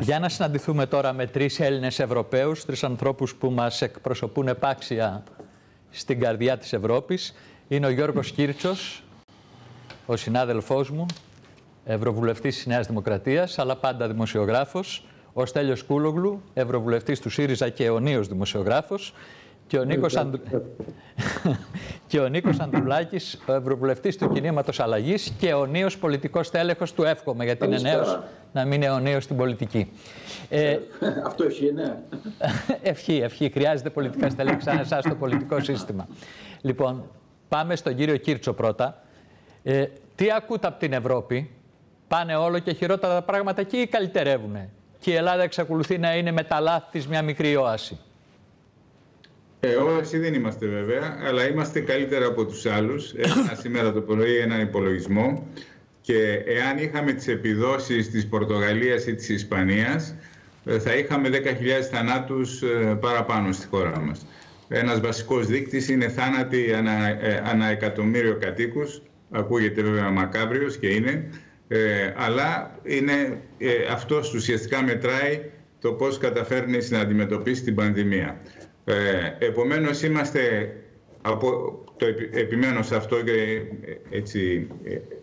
Για να συναντηθούμε τώρα με τρεις Έλληνες Ευρωπαίους, τρεις ανθρώπους που μας εκπροσωπούν επάξια στην καρδιά της Ευρώπης. Είναι ο Γιώργος Κίρτσος, ο συνάδελφός μου, Ευρωβουλευτής της Νέας Δημοκρατίας, αλλά πάντα δημοσιογράφος. Ο Στέλιος Κούλογλου, Ευρωβουλευτής του ΣΥΡΙΖΑ και αιωνίος δημοσιογράφος και ο Νίκος, Ανδρου... και ο Νίκος Ανδρουλάκης, ο Ευρωβουλευτής του Κινήματος Αλλαγής και ο νέος πολιτικός τέλεχος του εύχομαι, γιατί είναι νέος να μην είναι αιωνίος στην πολιτική. Ε, Αυτό ευχή, ναι. ευχή, ευχή. Χρειάζεται πολιτικά στελέχη σαν εσάς στο πολιτικό σύστημα. Λοιπόν, πάμε στον κύριο Κίρτσο πρώτα. Ε, τι ακούτε από την Ευρώπη, πάνε όλο και χειρότερα τα πράγματα εκεί ή καλυτερεύουν. Και η Ελλάδα εξακολουθεί να είναι με τα λάθη της μια μικρή όαση. Ε, όσοι δεν είμαστε βέβαια, αλλά είμαστε καλύτερα από τους άλλους. Έκανα σήμερα το πρωί έναν υπολογισμό και εάν είχαμε τις επιδόσεις της Πορτογαλίας ή της Ισπανίας, ε, θα είχαμε 10.000 θανάτους ε, παραπάνω στη χώρα μας. Ένας βασικός δείκτης είναι θάνατοι ανά, ε, ανά εκατομμύριο κατοίκους. Ακούγεται βέβαια μακάβριος και είναι. Ε, αλλά είναι, ε, αυτός ουσιαστικά μετράει το πώς καταφέρνεις να αντιμετωπίσεις την πανδημία. Ε, επομένως είμαστε, από, το επιμένω σε αυτό και έτσι,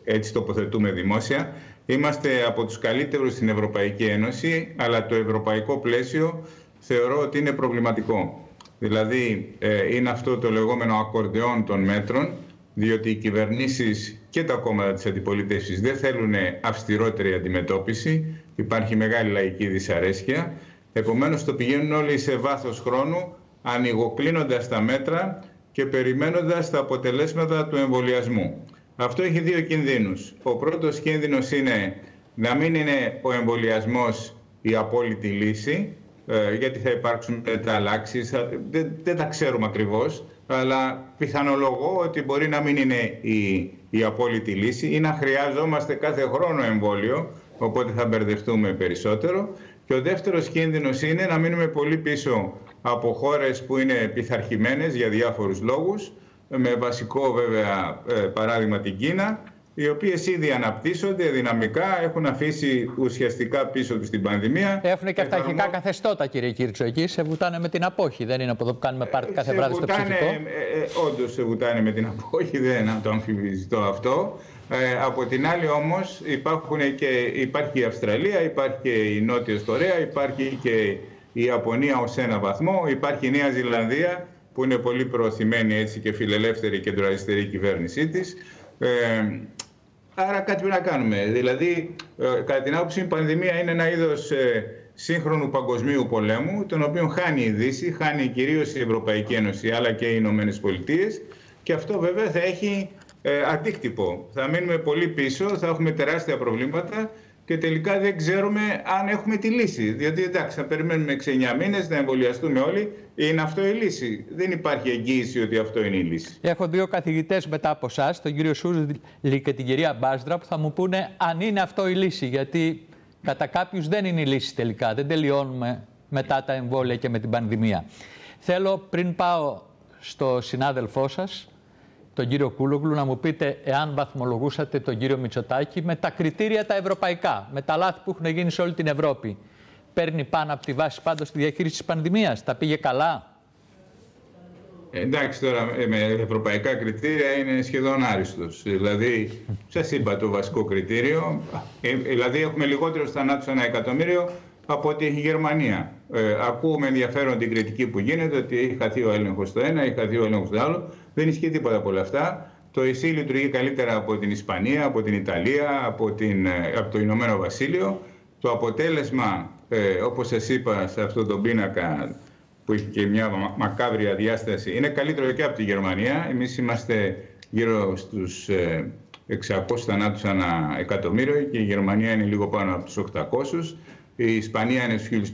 έτσι τοποθετούμε δημόσια, είμαστε από τους καλύτερους στην Ευρωπαϊκή Ένωση, αλλά το ευρωπαϊκό πλαίσιο θεωρώ ότι είναι προβληματικό. Δηλαδή ε, είναι αυτό το λεγόμενο ακορντεόν των μέτρων, διότι οι κυβερνήσεις και τα κόμματα της αντιπολίτευσης δεν θέλουν αυστηρότερη αντιμετώπιση, υπάρχει μεγάλη λαϊκή δυσαρέσκεια, επομένως το πηγαίνουν όλοι σε βάθος χρόνου ανοιγοκλίνοντας τα μέτρα και περιμένοντας τα αποτελέσματα του εμβολιασμού. Αυτό έχει δύο κινδύνους. Ο πρώτος κίνδυνος είναι να μην είναι ο εμβολιασμός η απόλυτη λύση, ε, γιατί θα υπάρξουν μεταλλάξεις, δεν, δεν τα ξέρουμε ακριβώς, αλλά πιθανολογώ ότι μπορεί να μην είναι η, η απόλυτη λύση ή να χρειάζομαστε κάθε χρόνο εμβόλιο, οπότε θα μπερδευτούμε περισσότερο. Και ο δεύτερος κίνδυνος είναι να μείνουμε πολύ πίσω από χώρες που είναι πειθαρχημένες για διάφορους λόγους, με βασικό βέβαια ε, παράδειγμα την Κίνα, οι οποίες ήδη αναπτύσσονται δυναμικά, έχουν αφήσει ουσιαστικά πίσω τους την πανδημία. Έχουν και αυταρχικά καθεστώτα κύριε Κίρτσο εκεί, σε βουτάνε με την απόχη, δεν είναι από εδώ που κάνουμε πάρτι κάθε βράδυ στο ψυχικό. Ε, ε, όντως σε βουτάνε με την απόχη, δεν το αμφιβητώ αυτό. Ε, από την άλλη όμως υπάρχουν και, υπάρχει η Αυστραλία, υπάρχει και η Νότιος Κορέα, υπάρχει και η Ιαπωνία ως ένα βαθμό. Υπάρχει η Νέα Ζηλανδία που είναι πολύ προωθημένη έτσι και φιλελεύθερη κεντροαριστερή κυβέρνησή της. Ε, άρα κάτι πρέπει να κάνουμε. Δηλαδή, ε, κατά την άποψη η πανδημία είναι ένα είδος ε, σύγχρονου παγκοσμίου πολέμου, τον οποίο χάνει η Δύση, χάνει κυρίως η Ευρωπαϊκή Ένωση, αλλά και οι Ηνωμένες Πολιτείες. Και αυτό βέβαια θα έχει ε, αντίκτυπο. Θα μείνουμε πολύ πίσω, θα έχουμε τεράστια προβλήματα και τελικά δεν ξέρουμε αν έχουμε τη λύση. Διότι εντάξει, θα περιμένουμε 6-9 μήνες να εμβολιαστούμε όλοι. Είναι αυτό η λύση. Δεν υπάρχει εγγύηση ότι αυτό είναι η λύση. Έχω δύο καθηγητές μετά από εσά, τον κύριο Σούζλη και την κυρία Μπάστρα, που θα μου πούνε αν είναι αυτό η λύση. Γιατί κατά κάποιους δεν είναι η λύση τελικά. Δεν τελειώνουμε μετά τα εμβόλια και με την πανδημία. Θέλω πριν πάω στο συνάδελφό σας, τον κύριο Κούλογλου να μου πείτε εάν βαθμολογούσατε τον κύριο Μητσοτάκη με τα κριτήρια τα ευρωπαϊκά, με τα λάθη που έχουν γίνει σε όλη την Ευρώπη. Παίρνει πάνω από τη βάση πάντως τη διαχείριση της πανδημίας. Τα πήγε καλά; Ε, εντάξει τώρα ε, με ευρωπαϊκά κριτήρια είναι σχεδόν άριστος. Δηλαδή, σας είπα το βασικό κριτήριο, ε, δηλαδή έχουμε λιγότερο θανάτους ένα εκατομμύριο από ότι έχει η Γερμανία. Ε, ακούω με ενδιαφέρον την κριτική που γίνεται ότι έχει χαθεί ο έλεγχος στο ένα, έχει χαθεί ο έλεγχος στο άλλο. Δεν ισχύει τίποτα από όλα αυτά. Το ΕΣΥ λειτουργεί καλύτερα από την Ισπανία, από την Ιταλία, από, την, ε, από το Ηνωμένο Βασίλειο. Το αποτέλεσμα, ε, όπως σας είπα σε αυτό το πίνακα που έχει και μια μακάβρια διάσταση, είναι καλύτερο και από τη Γερμανία. Εμείς είμαστε γύρω στους 600 ε, θανάτους ανά εκατομμύριο και η Γερμανία είναι λίγο πάνω από τους 800. Η Ισπανία είναι στους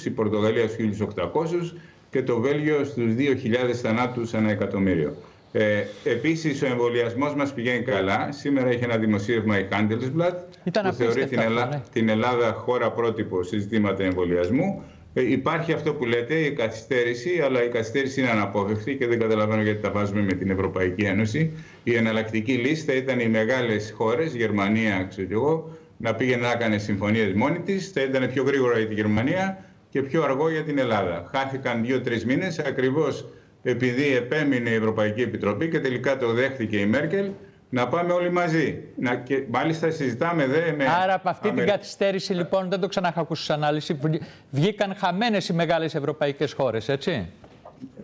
1.500, η Πορτογαλία στους 1.800 και το Βέλγιο στους 2.000 θανάτους ανά εκατομμύριο. Ε, επίσης ο εμβολιασμός μας πηγαίνει καλά. Σήμερα έχει ένα δημοσίευμα η Handelsblatt που θεωρεί την, ναι. την Ελλάδα χώρα πρότυπο σε ζητήματα εμβολιασμού. Ε, υπάρχει αυτό που λέτε, η καθυστέρηση, αλλά η καθυστέρηση είναι αναπόφευκτη και δεν καταλαβαίνω γιατί τα βάζουμε με την Ευρωπαϊκή Ένωση. Η εναλλακτική λίστα ήταν οι μεγάλες χώρες, Γερμανία, ξέρω εγώ, να πήγαινε να έκανε συμφωνίες μόνη της, θα ήταν πιο γρήγορα για τη Γερμανία και πιο αργό για την Ελλάδα. Χάθηκαν δύο-τρεις μήνες ακριβώς επειδή επέμεινε η Ευρωπαϊκή Επιτροπή και τελικά το δέχτηκε η Μέρκελ να πάμε όλοι μαζί. Να, και μάλιστα συζητάμε δε με. Άρα από αυτή την καθυστέρηση λοιπόν, δεν το ξαναχα ακούσεις σε ανάλυση, βγήκαν χαμένες οι μεγάλες ευρωπαϊκές χώρες, έτσι;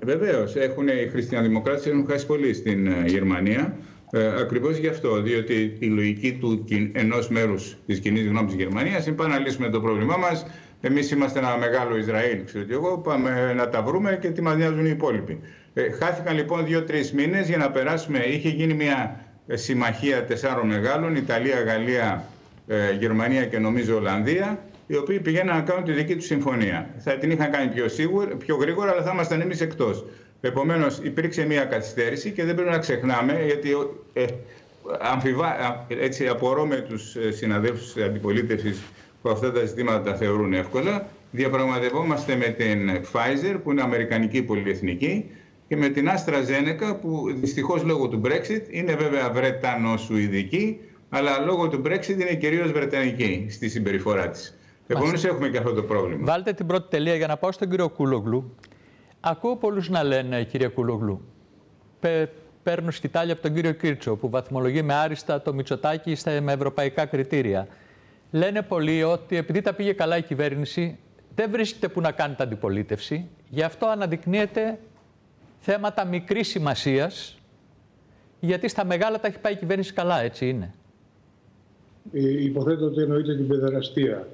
Βεβαίως. Οι χριστιανοδημοκράτες έχουν χάσει πολύ στην ε, Γερμανία. Ε, Ακριβώς γι' αυτό, διότι η λογική του ενός μέρους της κοινής γνώμης της Γερμανίας είναι πάμε να λύσουμε το πρόβλημά μας. Εμείς είμαστε ένα μεγάλο Ισραήλ, ξέρω εγώ, πάμε να τα βρούμε και τι μας νοιάζουν οι υπόλοιποι. Ε, χάθηκαν λοιπόν δύο-τρεις μήνες για να περάσουμε. Είχε γίνει μια συμμαχία τεσσάρων μεγάλων, Ιταλία, Γαλλία, ε, Γερμανία και νομίζω Ολλανδία, οι οποίοι πηγαίναν να κάνουν τη δική τους συμφωνία. Θα την είχαν κάνει πιο, σίγουρα, πιο γρήγορα, αλλά θα ήμασταν εμείς εκτός. Επομένως, υπήρξε μια καθυστέρηση και δεν πρέπει να ξεχνάμε, γιατί ε, αμφιβά, έτσι απορώ με τους ε, συναδέλφους της αντιπολίτευσης που αυτά τα ζητήματα τα θεωρούν εύκολα. Διαπραγματευόμαστε με την Pfizer, που είναι αμερικανική πολυεθνική, και με την Άστρα Ζένεκα που δυστυχώς λόγω του Brexit είναι βέβαια Βρετανο-Σουηδική αλλά λόγω του Brexit είναι κυρίως Βρετανική στη συμπεριφορά της. Επομένως έχουμε και αυτό το πρόβλημα. Βάλτε την πρώτη τελεία για να πάω στον κύριο Κούλογλου. Ακούω πολλούς να λένε κύριε Κούλογλου παίρνω σκητάλια από τον κύριο Κίρτσο που βαθμολογεί με άριστα το Μητσοτάκι με ευρωπαϊκά κριτήρια. Λένε πολλοί ότι επειδή τα πήγε καλά η κυβέρνηση δεν βρίσκεται που να κάνει την αντιπολίτευση. Γι' αυτό αναδεικνύεται θέματα μικρής σημασίας, γιατί στα μεγάλα τα έχει πάει η κυβέρνηση καλά, έτσι είναι. Ε, υποθέτω ότι εννοείται την παιδεραστία.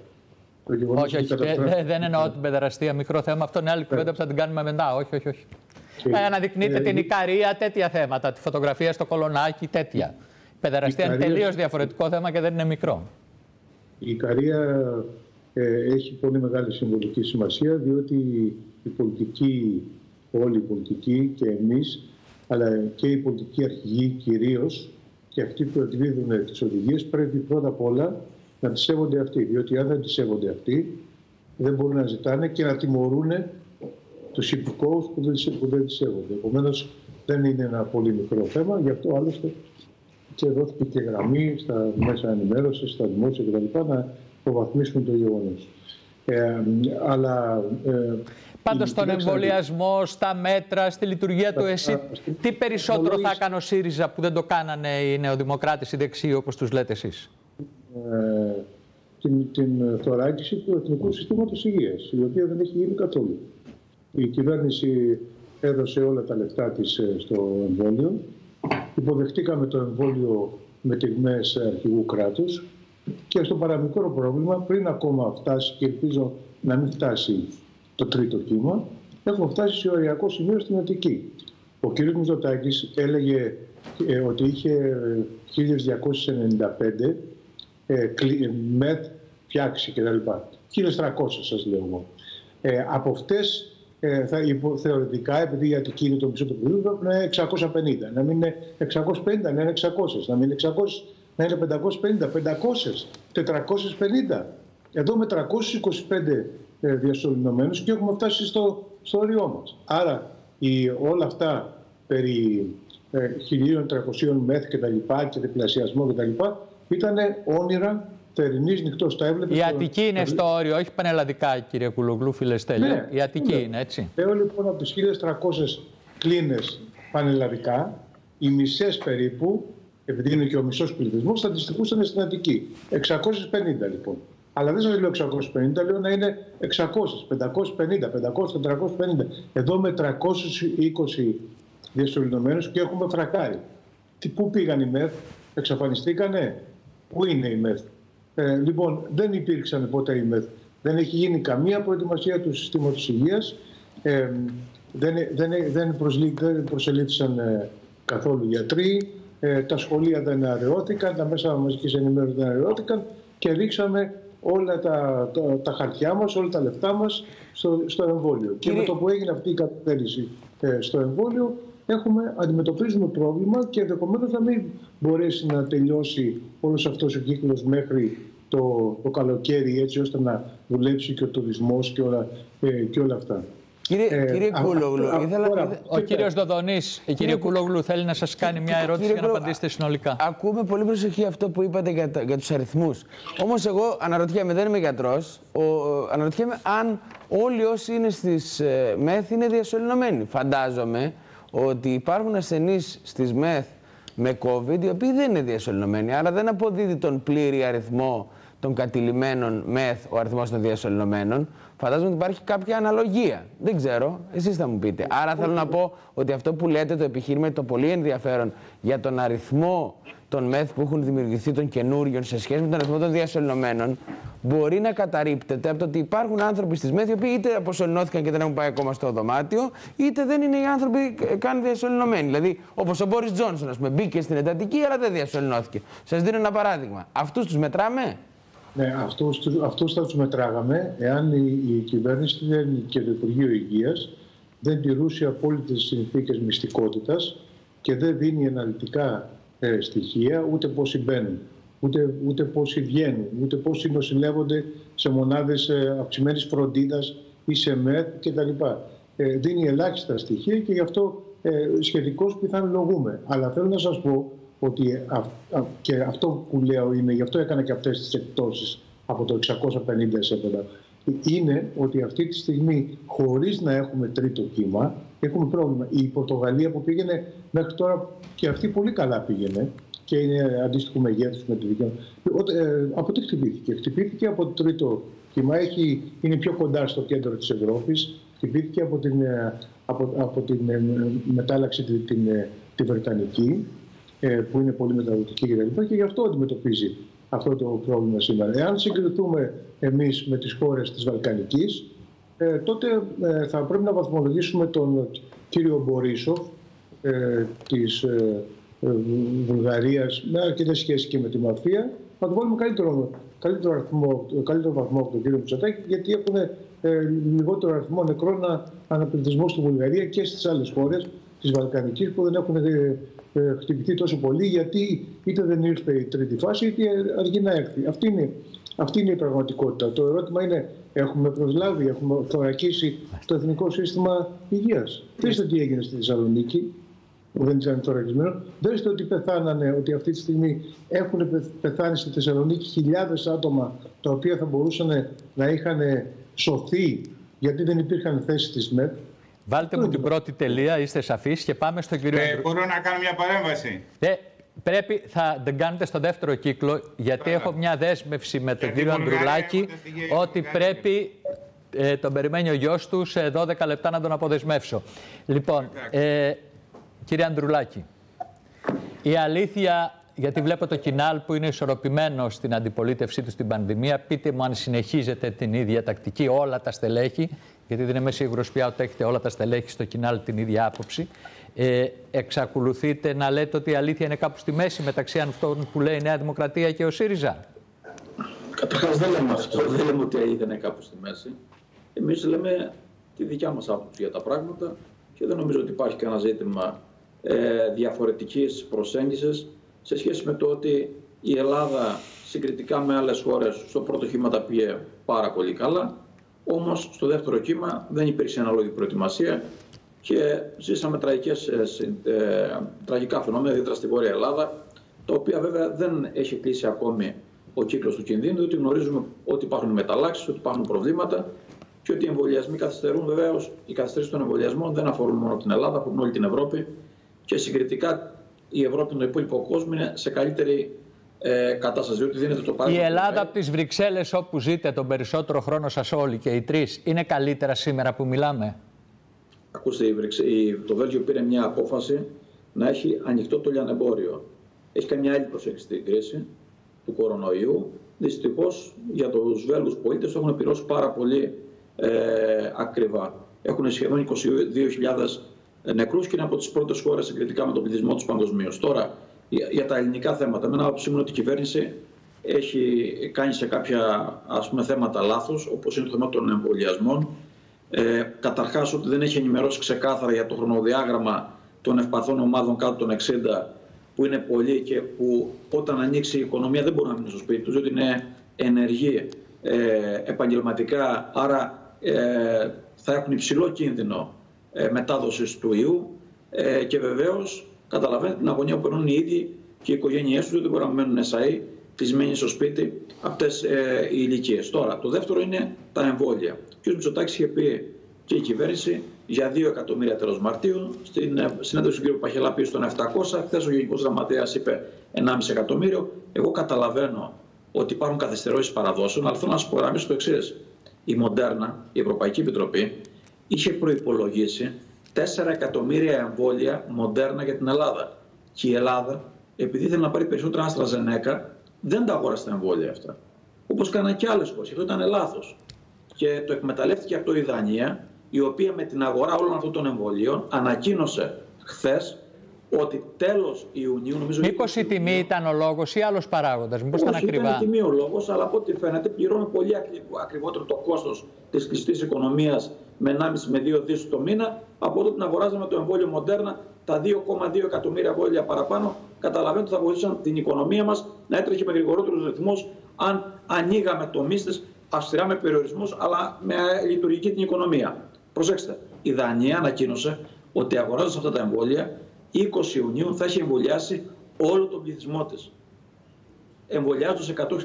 Όχι, όχι. Ε, δεν εννοώ την παιδεραστία, μικρό θέμα. Αυτό είναι άλλη κουβέντα που θα την κάνουμε μετά. Όχι, όχι, όχι. Και, ε, αναδεικνύεται ε, την Ικαρία, τέτοια θέματα. Τη φωτογραφία στο κολονάκι, τέτοια. Η παιδεραστία είναι τελείως διαφορετικό θέμα και δεν είναι μικρό. Η Ικαρία ε, έχει πολύ μεγάλη συμβολική σημασία, διότι η πολιτική όλη η πολιτική και εμείς, αλλά και οι πολιτικοί αρχηγοί κυρίως και αυτοί που εκδίδουν τις οδηγίες πρέπει πρώτα απ' όλα να τις σέβονται αυτοί. Διότι αν δεν τις σέβονται αυτοί, δεν μπορούν να ζητάνε και να τιμωρούν τους υπηκόους που δεν, που δεν τις σέβονται. Επομένως, δεν είναι ένα πολύ μικρό θέμα, γι' αυτό άλλωστε και δόθηκε και γραμμή στα μέσα ενημέρωσης, στα δημόσια κτλ. να υποβαθμίσουν το γεγονός. Ε, αλλά ε, Πάντως στον εμβολιασμό, στα μέτρα, στη λειτουργία του ΕΣΥ, τι περισσότερο θα έκανε ο ΣΥΡΙΖΑ που δεν το κάνανε οι νεοδημοκράτες, οι δεξιοί όπως τους λέτε εσείς; Ε, την, την θωράκιση του Εθνικού Συστήματος Υγείας, η οποία δεν έχει γίνει καθόλου. Η κυβέρνηση έδωσε όλα τα λεφτά της ε, στο εμβόλιο. Υποδεχτήκαμε το εμβόλιο με τιμές αρχηγού κράτους και στο παραμικρό πρόβλημα, πριν ακόμα φτάσει και ελπίζω να μην φτάσει το τρίτο κύμα, έχουμε φτάσει σε οριακό σημείο στην Αττική. Ο κ. Μητσοτάκης έλεγε ε, ότι είχε 1295 ε, ε, μεθ φτιάξει κτλ. 1300 σας λέω εγώ. Ε, από αυτές ε, θα, υπο, θεωρητικά, επειδή η Αττική είναι το μισό του πλοίου, πρέπει να είναι 650. Να μην είναι 650, να είναι 600. Να μην είναι 600, να είναι 550, 500, 450. Εδώ με 325 ε, διασωληνωμένους και έχουμε φτάσει στο, στο όριό μας. Άρα η, όλα αυτά περί ε, 1.300 μεθ και τα λοιπά και διπλασιασμό και τα λοιπά ήταν όνειρα θερινής νυχτός. Τα έβλεπες η Αττική είναι στο όριο, όχι πανελλαδικά κύριε Κουλογλού, φίλε Ναι, η Αττική ναι. είναι έτσι. Λέω λοιπόν από τις 1.300 κλίνες πανελλαδικά, οι μισές περίπου, επειδή είναι και ο μισός πληθυσμός, θα αντιστοιχούσαν στην Αττική. 650 λοιπόν. Αλλά δεν σας λέω 650, λέω να είναι 600, 550, 500, 450. Εδώ με 320 διασωληνωμένου και έχουμε φρακάρει. Τι, πού πήγαν οι ΜΕΘ, εξαφανιστήκανε, πού είναι οι ΜΕΘ; Ε, λοιπόν, δεν υπήρξαν ποτέ οι ΜΕΘ. Δεν έχει γίνει καμία προετοιμασία του συστήματος υγείας. Ε, δεν, δεν, δεν, δεν προσελήφθησαν ε, καθόλου γιατροί. Ε, τα σχολεία δεν αραιώθηκαν, τα μέσα μαζικής ενημέρωσης δεν αραιώθηκαν και ρίξαμε όλα τα, τα, τα χαρτιά μας, όλα τα λεφτά μας στο, στο εμβόλιο. Και με το που έγινε αυτή η καθυστέρηση ε, στο εμβόλιο, έχουμε, αντιμετωπίζουμε πρόβλημα και ενδεχομένως να μην μπορέσει να τελειώσει όλος αυτός ο κύκλος μέχρι το, το καλοκαίρι έτσι ώστε να δουλέψει και ο τουρισμός και όλα, ε, και όλα αυτά. Κύριε, ε, κύριε Κούλογλου, ήθελα... Ο κύριος Δοδονή, η κύριε Κούλογλου, θέλει να σας κάνει μια ερώτηση για να απαντήσετε συνολικά. Ακούμε πολύ προσοχή αυτό που είπατε για, για τους αριθμούς. Όμως, εγώ αναρωτιέμαι, δεν είμαι γιατρός, αναρωτιέμαι αν όλοι όσοι είναι στις ε, ΜΕΘ είναι διασωληνωμένοι. Φαντάζομαι ότι υπάρχουν ασθενείς στις ΜΕΘ με COVID οι οποίοι δεν είναι διασωληνωμένοι. Άρα δεν αποδίδει τον πλήρη αριθμό των κατηλημένων ΜΕΘ ο αριθμός των διασωληνωμένων. Φαντάζομαι ότι υπάρχει κάποια αναλογία. Δεν ξέρω. Εσείς θα μου πείτε. Άρα θέλω να πω ότι αυτό που λέτε το επιχείρημα το πολύ ενδιαφέρον για τον αριθμό των ΜΕΘ που έχουν δημιουργηθεί των καινούριων σε σχέση με τον αριθμό των διασωληνωμένων μπορεί να καταρρύπτεται από το ότι υπάρχουν άνθρωποι στις ΜΕΘ οι οποίοι είτε αποσωληνώθηκαν και δεν έχουν πάει ακόμα στο δωμάτιο, είτε δεν είναι οι άνθρωποι καν διασωληνωμένοι. Δηλαδή, όπως ο Μπόρις Τζόνσον, ας πούμε, μπήκε στην εντατική αλλά δεν διασωληνώθηκε. Σας δίνω ένα παράδειγμα. Αυτούς τους μετράμε; Ναι, αυτούς, αυτούς θα τους μετράγαμε εάν η, η κυβέρνηση και το Υπουργείο Υγείας δεν τηρούσε απόλυτες συνθήκες μυστικότητας και δεν δίνει αναλυτικά ε, στοιχεία ούτε πόσοι μπαίνουν, ούτε, ούτε πόσοι βγαίνουν, ούτε πόσοι νοσηλεύονται σε μονάδες ε, αυξημένης φροντίδας ή σε ΜΕΘ κτλ. Ε, δίνει ελάχιστα στοιχεία και γι' αυτό ε, σχετικώς πιθανολογούμε. Αλλά θέλω να σας πω ότι και αυτό που λέω είναι, γι' αυτό έκανα και αυτές τις εκτόσεις από το 650 εσέπεδα, είναι ότι αυτή τη στιγμή χωρίς να έχουμε τρίτο κύμα έχουμε πρόβλημα. Η Πορτογαλία που πήγαινε μέχρι τώρα και αυτή πολύ καλά πήγαινε και είναι αντίστοιχο μεγέθους με τη δική ε, από τι χτυπήθηκε; Χτυπήθηκε από το τρίτο κύμα, έχει, είναι πιο κοντά στο κέντρο της Ευρώπης, χτυπήθηκε από την, ε, από, από την ε, μετάλλαξη την, την, τη Βρετανική ε, που είναι πολύ μεταδοτική κτλ. Και γι' αυτό αντιμετωπίζει αυτό το πρόβλημα σήμερα. Εάν συγκριθούμε εμείς με τις χώρες της Βαλκανικής, ε, τότε ε, θα πρέπει να βαθμολογήσουμε τον κύριο Μπορίσοφ ε, της ε, Βουλγαρίας με αρκετές σχέσεις και με τη μαφία, να του βάλουμε καλύτερο, καλύτερο, αριθμό, καλύτερο βαθμό από τον κύριο Μητσοτάκη, γιατί έχουν ε, λιγότερο αριθμό νεκρών αναπληθυσμό στη Βουλγαρία και στις άλλες χώρες της Βαλκανικής που δεν έχουν ε, χτυπηθεί τόσο πολύ γιατί είτε δεν ήρθε η τρίτη φάση είτε αργεί να έρθει. Αυτή είναι, αυτή είναι η πραγματικότητα. Το ερώτημα είναι έχουμε προσλάβει, έχουμε θωρακίσει το Εθνικό Σύστημα Υγείας. Δείτε τι έγινε στη Θεσσαλονίκη που δεν ήταν θωρακισμένο. Δείτε ότι πεθάνανε, ότι αυτή τη στιγμή έχουν πεθάνει στη Θεσσαλονίκη χιλιάδες άτομα τα οποία θα μπορούσαν να είχαν σωθεί γιατί δεν υπήρχαν θέσεις της ΜΕΠ. Βάλτε μου την πρώτη τελεία, είστε σαφείς και πάμε στον κύριο ε, Μπορώ να κάνω μια παρέμβαση; Ε, πρέπει, θα την κάνετε στο δεύτερο κύκλο, γιατί έχω μια δέσμευση με τον κύριο Ανδρουλάκη ότι πρέπει ε, τον περιμένει ο γιος του σε 12 λεπτά να τον αποδεσμεύσω. Λοιπόν, ε, κύριε Ανδρουλάκη, η αλήθεια, γιατί βλέπω το κοινάλ που είναι ισορροπημένο στην αντιπολίτευσή του στην πανδημία, πείτε μου αν συνεχίζετε την ίδια τακτική όλα τα στελέχη γιατί δεν είμαι σίγουρος πια ότι έχετε όλα τα στελέχη στο κοινάλ την ίδια άποψη. Ε, εξακολουθείτε να λέτε ότι η αλήθεια είναι κάπου στη μέση μεταξύ αυτών που λέει η Νέα Δημοκρατία και ο ΣΥΡΙΖΑ; Καταρχάς δεν λέμε αυτό. Δεν λέμε ότι η αλήθεια είναι κάπου στη μέση. Εμείς λέμε τη δικιά μας άποψη για τα πράγματα και δεν νομίζω ότι υπάρχει κανένα ζήτημα ε, διαφορετικής προσέγγισης σε σχέση με το ότι η Ελλάδα συγκριτικά με άλλες χώρες στο πρώτο χήμα τα πήγε πάρα πολύ καλά Όμως στο δεύτερο κύμα δεν υπήρξε αναλόγη προετοιμασία και ζήσαμε τραγικές, ε, ε, τραγικά φαινόμενα, ιδιαίτερα στη Βόρεια Ελλάδα, τα οποία βέβαια δεν έχει κλείσει ακόμη ο κύκλος του κινδύνου, διότι γνωρίζουμε ότι υπάρχουν μεταλλάξεις, ότι υπάρχουν προβλήματα και ότι οι εμβολιασμοί καθυστερούν. Βεβαίως, οι καθυστερήσεις των εμβολιασμών δεν αφορούν μόνο την Ελλάδα, αφορούν όλη την Ευρώπη και συγκριτικά η Ευρώπη με τον υπόλοιπο κόσμο είναι σε καλύτερη ε, κατάσταση, διότι δίνεται το παράδειγμα. Η Ελλάδα από τις Βρυξέλλες, όπου ζείτε τον περισσότερο χρόνο σας όλοι και οι τρεις, είναι καλύτερα σήμερα που μιλάμε; Ακούστε, η το Βέλγιο πήρε μια απόφαση να έχει ανοιχτό το λιανεμπόριο. Έχει κάνει μια άλλη προσέγγιση στην κρίση του κορονοϊού. Δυστυχώς για τους Βέλγους πολίτες το έχουν πληρώσει πάρα πολύ ε, ακριβά. Έχουν σχεδόν 22.000 νεκρούς και είναι από τις πρώτες χώρες συγκριτικά με τον πληθυσμό τους παγκοσμίως. Τώρα, για τα ελληνικά θέματα. Με ένα άποψή μου ότι η κυβέρνηση έχει κάνει σε κάποια ας πούμε, θέματα λάθος, όπως είναι το θέμα των εμβολιασμών. Ε, Καταρχάς, ότι δεν έχει ενημερώσει ξεκάθαρα για το χρονοδιάγραμμα των ευπαθών ομάδων κάτω των 60, που είναι πολλοί και που όταν ανοίξει η οικονομία δεν μπορούν να μείνουν στο σπίτι τους, διότι είναι ενεργοί ε, επαγγελματικά. Άρα ε, θα έχουν υψηλό κίνδυνο ε, μετάδοσης του ιού ε, και βεβαίως καταλαβαίνετε την αγωνία που περνούν οι ίδιοι και οι οικογένειές τους δεν μπορούν να μένουν εσαΐ κλεισμένοι στο σπίτι αυτές ε, οι ηλικίες. Τώρα, το δεύτερο είναι τα εμβόλια. Ο κ. Μητσοτάκης είχε πει και η κυβέρνηση για 2 εκατομμύρια τέλος Μαρτίου. Στην ε, συνέντευξη του κ. Παχελά πήγε στον 700. Χθες ο Γενικός Γραμματέας είπε 1,5 εκατομμύριο. Εγώ καταλαβαίνω ότι υπάρχουν καθυστερήσει παραδόσεων, αλλά θέλω να σας υπογραμμίσω το εξής. Η Μοντέρνα, η Ευρωπαϊκή Επιτροπή, είχε προπολογίσει 4 εκατομμύρια εμβόλια Μοντέρνα για την Ελλάδα. Και η Ελλάδα, επειδή ήθελε να πάρει περισσότερα Αστραζενέκα, δεν τα αγόρασε τα εμβόλια αυτά. Όπως κάνανε και άλλες χώρες. Αυτό ήταν λάθος. Και το εκμεταλλεύτηκε αυτό η Δανία, η οποία με την αγορά όλων αυτών των εμβολίων ανακοίνωσε χθες ότι τέλος Ιουνίου. Νομίζω Μήπως η τιμή ήταν ο λόγος ή άλλος παράγοντας, Μήπως ήταν ακριβά. Ήταν η τιμή ο λόγος, αλλά από ό,τι φαίνεται πληρώνει πολύ ακριβότερο το κόστος της κλειστής οικονομίας με 1,5 με 2 δις το μήνα από όταν την αγοράζαμε το εμβόλιο Μοντέρνα τα 2,2 εκατομμύρια εμβόλια παραπάνω. Καταλαβαίνετε ότι θα βοηθήσουν την οικονομία μας να έτρεχε με γρηγορότερους ρυθμούς αν ανοίγαμε το της αυστηρά με περιορισμούς, αλλά με λειτουργική την οικονομία. Προσέξτε, η Δανία ανακοίνωσε ότι αγοράζοντας αυτά τα εμβόλια 20 Ιουνίου θα έχει εμβολιάσει όλο τον πληθυσμό της. Εμβολιάζοντα 100.000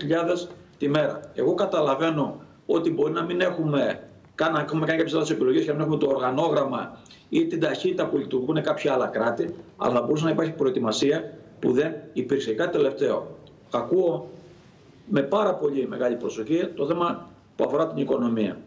τη μέρα. Εγώ καταλαβαίνω ότι μπορεί να μην έχουμε, κάνει, έχουμε κάνει κάποιες άλλες επιλογές και να μην έχουμε το οργανόγραμμα ή την ταχύτητα που λειτουργούν κάποια άλλα κράτη, αλλά θα μπορούσε να υπάρχει προετοιμασία που δεν υπήρξε. Κάτι τελευταίο. Ακούω με πάρα πολύ μεγάλη προσοχή το θέμα που αφορά την οικονομία.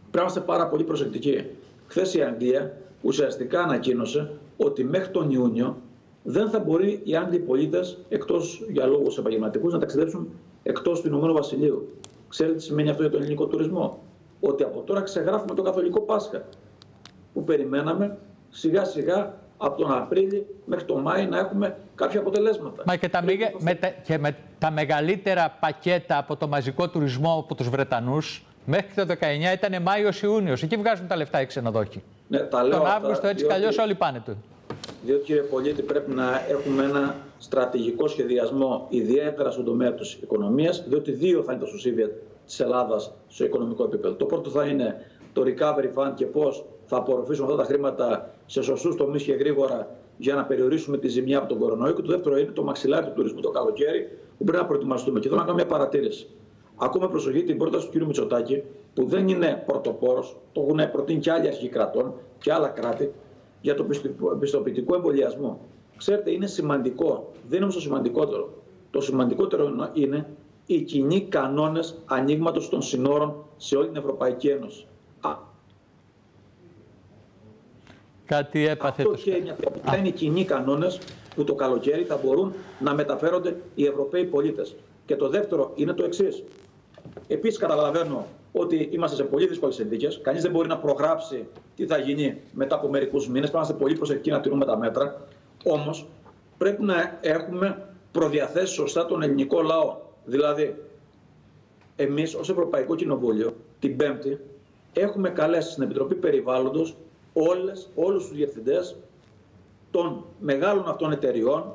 Πρέπει να είμαστε πάρα πολύ προσεκτικοί. Χθες η Αγγλία ουσιαστικά ανακοίνωσε ότι μέχρι τον Ιούνιο δεν θα μπορεί οι Άγγλοι πολίτε, εκτός για λόγους επαγγελματικούς, να ταξιδέψουν εκτός του Ηνωμένου Βασιλείου. Ξέρετε τι σημαίνει αυτό για τον ελληνικό τουρισμό; Ότι από τώρα ξεγράφουμε το καθολικό Πάσχα. Που περιμέναμε σιγά σιγά από τον Απρίλιο μέχρι τον Μάη να έχουμε κάποια αποτελέσματα. Μα και, τα, με, τα, και με τα μεγαλύτερα πακέτα από το μαζικό τουρισμό από τους Βρετανούς μέχρι το 19 ήταν Μάιο-Ιούνιο. Εκεί βγάζουν τα λεφτά οι ξενοδόχοι. Ναι, τα λέω Τον Αύγουστο έτσι κι όλοι πάνε του. Διότι κύριε Πολίτη πρέπει να έχουμε ένα στρατηγικό σχεδιασμό ιδιαίτερα στον τομέα της οικονομίας, διότι δύο θα είναι τα σωσίβια της Ελλάδας στο οικονομικό επίπεδο. Το πρώτο θα είναι το recovery fund και πώς θα απορροφήσουμε αυτά τα χρήματα σε σωστούς τομείς και γρήγορα για να περιορίσουμε τη ζημιά από τον κορονοϊό. Και το δεύτερο είναι το μαξιλάρι του τουρισμού το καλοκαίρι που πρέπει να προετοιμαστούμε. Και θέλω να κάνω μια παρατήρηση. Ακούμε προσοχή την πρόταση του κ. Μητσοτάκη, που δεν είναι πρωτοπόρος, το έχουν προτείνει και άλλοι αρχικοί κρατών και άλλα κράτη, για το πιστοποιητικό εμβολιασμό. Ξέρετε, είναι σημαντικό, δεν είναι όμω το σημαντικότερο. Το σημαντικότερο είναι οι κοινοί κανόνες ανοίγματος των συνόρων σε όλη την Ευρωπαϊκή Ένωση. Κάτι έπαθε Αυτό και είναι, είναι οι κοινοί κανόνες που το καλοκαίρι θα μπορούν να μεταφέρονται οι Ευρωπαίοι πολίτες. Και το δεύτερο είναι το εξής. Επίσης, καταλαβαίνω ότι είμαστε σε πολύ δύσκολες συνθήκες. Κανείς δεν μπορεί να προγράψει τι θα γίνει μετά από μερικούς μήνες. Πρέπει να είμαστε πολύ προσεκτικοί να τηρούμε τα μέτρα. Όμως, πρέπει να έχουμε προδιαθέσει σωστά τον ελληνικό λαό. Δηλαδή, εμείς ως Ευρωπαϊκό Κοινοβούλιο την Πέμπτη έχουμε καλέσει στην Επιτροπή Περιβάλλοντος όλους τους διευθυντές των μεγάλων αυτών εταιριών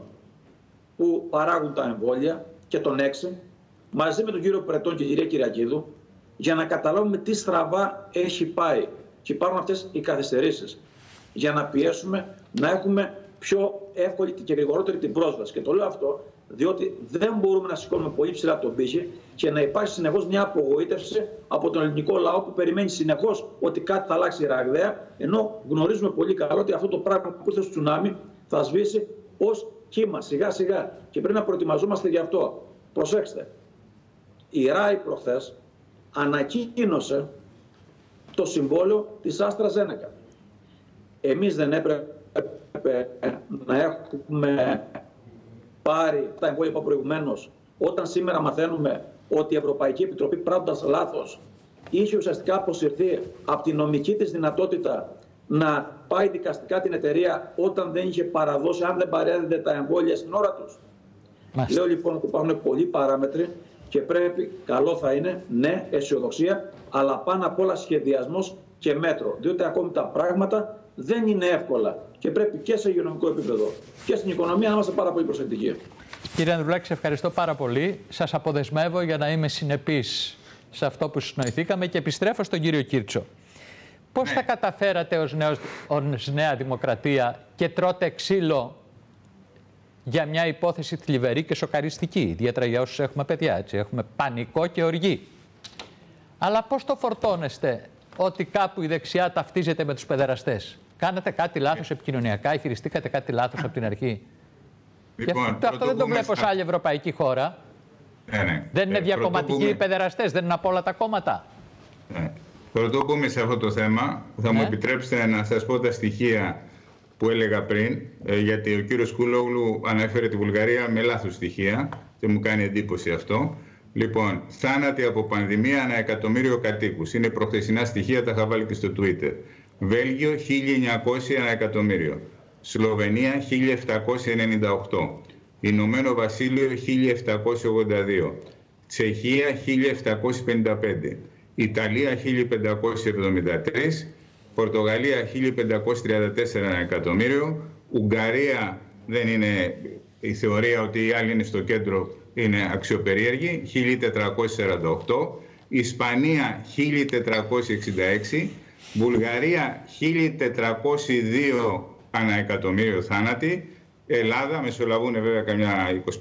που παράγουν τα εμβόλια και τον έξι, μαζί με τον κύριο Πρετών και την κυρία Κυριακίδου, για να καταλάβουμε τι στραβά έχει πάει. Και υπάρχουν αυτές οι καθυστερήσεις. Για να πιέσουμε να έχουμε πιο εύκολη και γρηγορότερη την πρόσβαση. Και το λέω αυτό διότι δεν μπορούμε να σηκώνουμε πολύ ψηλά τον πύχη και να υπάρχει συνεχώς μια απογοήτευση από τον ελληνικό λαό που περιμένει συνεχώς ότι κάτι θα αλλάξει ραγδαία, ενώ γνωρίζουμε πολύ καλά ότι αυτό το πράγμα που ήρθε στο τσουνάμι θα σβήσει ως κύμα σιγά σιγά. Και πρέπει να προετοιμαζόμαστε γι' αυτό. Προσέξτε, η ΡΑΗ προχθές ανακοίνωσε το συμβόλαιο της Άστρα Ζένεκα. Εμείς δεν έπρεπε να έχουμε πάρει τα εμβόλια που προηγουμένως, όταν σήμερα μαθαίνουμε ότι η Ευρωπαϊκή Επιτροπή πράττοντας λάθος είχε ουσιαστικά αποσυρθεί από τη νομική της δυνατότητα να πάει δικαστικά την εταιρεία όταν δεν είχε παραδώσει, αν δεν παρέδιδε τα εμβόλια στην ώρα τους. Λέω λοιπόν ότι υπάρχουν πολλοί παράμετροι και πρέπει, καλό θα είναι, ναι, αισιοδοξία, αλλά πάνω απ' όλα σχεδιασμός και μέτρο. Διότι ακόμη τα πράγματα δεν είναι εύκολα και πρέπει και σε υγειονομικό επίπεδο και στην οικονομία να είμαστε πάρα πολύ προσεκτικοί. Κύριε Ανδρουλάκη, σε ευχαριστώ πάρα πολύ. Σας αποδεσμεύω για να είμαι συνεπής σε αυτό που συνοηθήκαμε και επιστρέφω στον κύριο Κίρτσο. Πώς Ναι. τα καταφέρατε ως, νέος, ως Νέα Δημοκρατία και τρώτε ξύλο για μια υπόθεση θλιβερή και σοκαριστική, ιδιαίτερα για όσους έχουμε παιδιά, έτσι, έχουμε πανικό και οργή. Αλλά πώς το φορτώνεστε ότι κάπου η δεξιά ταυτίζεται με τους παιδεραστές; Κάνατε κάτι λάθος επικοινωνιακά, χειριστήκατε κάτι λάθος από την αρχή; Και αυτό, αυτό δεν το πρωτοβούμε βλέπω σε στα- άλλη ευρωπαϊκή χώρα. Ναι, ναι. Δεν είναι Ε, διακομματικοί οι πρωτοβούμε- παιδεραστές, δεν είναι από όλα τα κόμματα. Ναι. Πρωτού μπούμε σε αυτό το θέμα, θα μου Ναι. επιτρέψετε να σας πω τα στοιχεία που έλεγα πριν, ε, γιατί ο κύριος Κούλογλου ανέφερε τη Βουλγαρία με λάθος στοιχεία και μου κάνει εντύπωση αυτό. Λοιπόν, θάνατοι από πανδημία ανά εκατομμύριο κατοίκους. Είναι προχθεσινά στοιχεία, τα είχα βάλει και στο Twitter. Βέλγιο 1900 ανά εκατομμύριο. Σλοβενία 1798. Ηνωμένο Βασίλειο 1782. Τσεχία 1755. Ιταλία 1573. Πορτογαλία 1534 ένα εκατομμύριο. Ουγγαρία δεν είναι η θεωρία ότι οι άλλοι είναι στο κέντρο είναι αξιοπερίεργη 1448. Ισπανία 1466. Βουλγαρία 1402 ανά εκατομμύριο θάνατοι. Ελλάδα, μεσολαβούν βέβαια καμιά 25,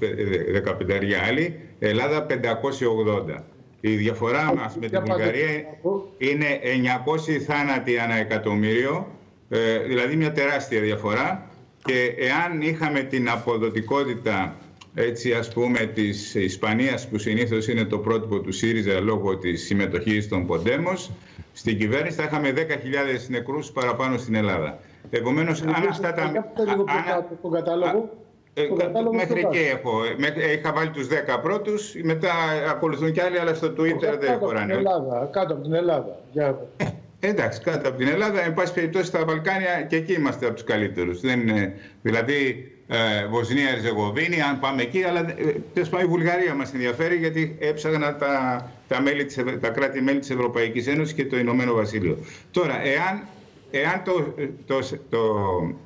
15 άλλοι. Ελλάδα 580. Η διαφορά μας με τη Για πάτε. Βουλγαρία είναι 900 θάνατοι ανά εκατομμύριο, ε, δηλαδή μια τεράστια διαφορά. Και εάν είχαμε την αποδοτικότητα έτσι ας πούμε της Ισπανίας που συνήθως είναι το πρότυπο του ΣΥΡΙΖΑ λόγω της συμμετοχής των Ποντέμος στην κυβέρνηση θα είχαμε 10.000 νεκρούς παραπάνω στην Ελλάδα. Επομένως, αν αυτά τα... Για πάτε λίγο πιο αν- κάτω στον κατάλογο. Ε, Στον κατάλογο μέχρι πιο εκεί κάτω. έχω. Ε, με- ε, Είχα βάλει τους 10 πρώτους, μετά ακολουθούν κι άλλοι, αλλά στο Twitter Κάτω δεν από την χωράνε. Ελλάδα. Κάτω από την Ελλάδα. Για... Εντάξει, κάτω από την Ελλάδα, εν πάση περιπτώσει στα Βαλκάνια και εκεί είμαστε από τους καλύτερους. Δεν είναι, δηλαδή, ε, Βοσνία, Ερζεγοβίνη, αν πάμε εκεί, αλλά ε, τέλος πάντων η Βουλγαρία μας ενδιαφέρει γιατί έψαγνα τα, τα, μέλη της, Ευρω- τα κράτη-μέλη της Ευρωπαϊκής Ένωσης και το Ηνωμένο Βασίλειο. Τώρα, εάν, εάν το, το, το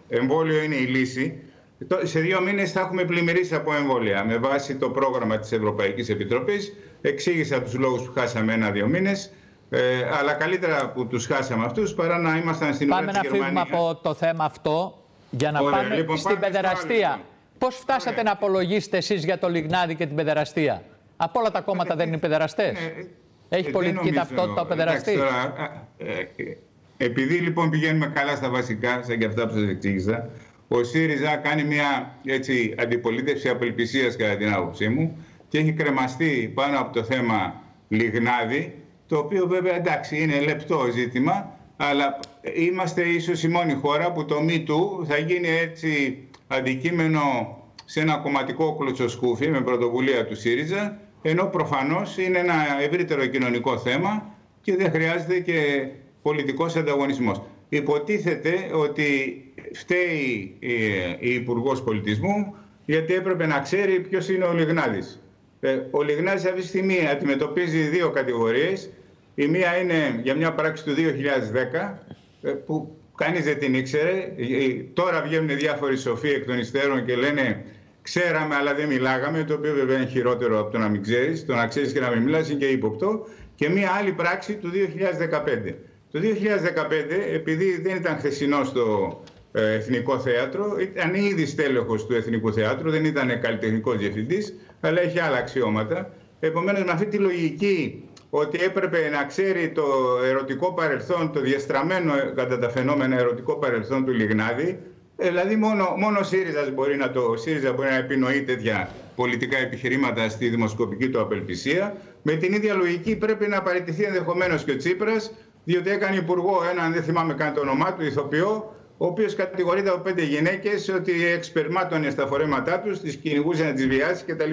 εμβόλιο είναι η λύση, το- σε δύο μήνες θα έχουμε πλημμυρίσει από εμβόλια με βάση το πρόγραμμα της Ευρωπαϊκής Επιτροπής. Εξήγησα τους λόγους που χάσαμε ένα-δύο μήνες. Ε, αλλά καλύτερα που τους χάσαμε αυτούς παρά να ήμασταν στην Πάμε ουρά να της φύγουμε Γερμανίας. από το θέμα αυτό για να Ωραία, πάμε λοιπόν, στην πάμε στο άλλο, παιδεραστία. λοιπόν. Πώς φτάσατε Ωραία. να απολογίσετε εσείς για το Λιγνάδι και την παιδεραστία; Από όλα τα κόμματα δεν είναι παιδεραστές; Ε, Έχει ε, πολιτική δεν νομίζω. ταυτότητα ο παιδεραστής; Εντάξει, τώρα, α, ε, ε, επειδή λοιπόν πηγαίνουμε καλά στα βασικά, σαν και αυτά που σας εξήγησα, ο ΣΥΡΙΖΑ κάνει μια έτσι, αντιπολίτευση απελπισίας κατά την άποψή μου και έχει κρεμαστεί πάνω από το θέμα Λιγνάδη, το οποίο βέβαια εντάξει είναι λεπτό ζήτημα, αλλά είμαστε ίσως η μόνη χώρα που το μη του θα γίνει έτσι αντικείμενο σε ένα κομματικό κλωτσοσκούφι με πρωτοβουλία του ΣΥΡΙΖΑ, ενώ προφανώς είναι ένα ευρύτερο κοινωνικό θέμα και δεν χρειάζεται και πολιτικός ανταγωνισμός. Υποτίθεται ότι φταίει η, η Υπουργός Πολιτισμού γιατί έπρεπε να ξέρει ποιος είναι ο Λιγνάδης. Ε, ο Λιγνάδης αυτή τη στιγμή αντιμετωπίζει δύο κατηγορίες. Η μία είναι για μια πράξη του 2010 ε, που κανείς δεν την ήξερε. Ε, ε, Τώρα βγαίνουν διάφοροι σοφοί εκ των υστέρων και λένε ξέραμε αλλά δεν μιλάγαμε, το οποίο βέβαια είναι χειρότερο από το να μην ξέρεις. Το να ξέρεις και να μην μιλάς είναι και ύποπτο. Και μια άλλη πράξη του 2015. Το 2015, επειδή δεν ήταν χθεσινό στο ε, Εθνικό Θέατρο, ήταν ήδη στέλεχος του Εθνικού Θεάτρου, δεν ήταν καλλιτεχνικός διευθυντής, αλλά είχε άλλα αξιώματα. Επομένως, με αυτή τη λογική ότι έπρεπε να ξέρει το ερωτικό παρελθόν, το διαστραμμένο κατά τα φαινόμενα ερωτικό παρελθόν του Λιγνάδη, ε, δηλαδή μόνο, μόνο ο ΣΥΡΙΖΑ μπορεί, να το, ο ΣΥΡΙΖΑ μπορεί να επινοεί τέτοια πολιτικά επιχειρήματα στη δημοσκοπική του απελπισία. Με την ίδια λογική πρέπει να παραιτηθεί ενδεχομένως και ο Τσίπρας, διότι έκανε υπουργό έναν, δεν θυμάμαι καν το όνομά του, ηθοποιό, ο οποίος κατηγορείται από πέντε γυναίκες ότι εξπερμάτωνε στα φορέματά τους, τις κυνηγούσε να τις βιάσει κτλ.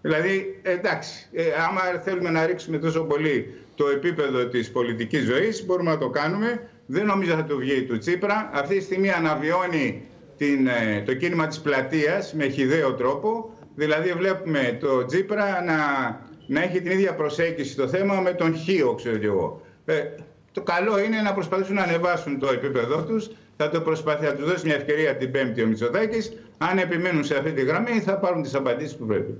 Δηλαδή, εντάξει, ε, άμα θέλουμε να ρίξουμε τόσο πολύ το επίπεδο της πολιτικής ζωής, μπορούμε να το κάνουμε. Δεν νομίζω θα του βγει του Τσίπρα. Αυτή τη στιγμή αναβιώνει την, ε, το κίνημα της πλατείας με χιδαίο τρόπο. Δηλαδή βλέπουμε το Τσίπρα να, να έχει την ίδια προσέγγιση στο θέμα με τον Χίο, ξέρω και εγώ. Ε, το καλό είναι να προσπαθήσουν να ανεβάσουν το επίπεδό τους. Θα το προσπαθεί να τους δώσει μια ευκαιρία την Πέμπτη ο Μητσοτάκης. Αν επιμένουν σε αυτή τη γραμμή θα πάρουν τις απαντήσεις που πρέπει.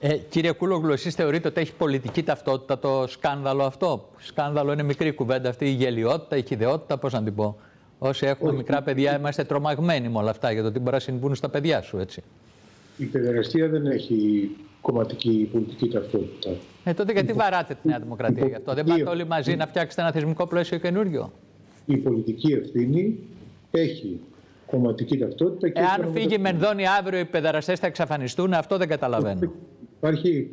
Ε, κύριε Κούλογλου, εσείς θεωρείτε ότι έχει πολιτική ταυτότητα το σκάνδαλο αυτό; Σκάνδαλο είναι μικρή κουβέντα αυτή, η γελιότητα, η χιδεότητα, πώς να την πω. Όσοι έχουμε μικρά παιδιά, είμαστε τρομαγμένοι με όλα αυτά για το τι μπορεί να συμβούν στα παιδιά σου, έτσι. Η παιδεραστία δεν έχει κομματική πολιτική ταυτότητα. Ε, τότε γιατί βαράτε τη Νέα Δημοκρατία γι' αυτό; Δεν πάτε όλοι μαζί να φτιάξετε ένα θεσμικό πλαίσιο καινούριο; Η πολιτική ευθύνη έχει κομματική ταυτότητα. Και Εάν φύγει Μενδώνη αύριο, οι παιδεραστέ θα εξαφανιστούν, αυτό δεν καταλαβαίνω. Υπάρχει,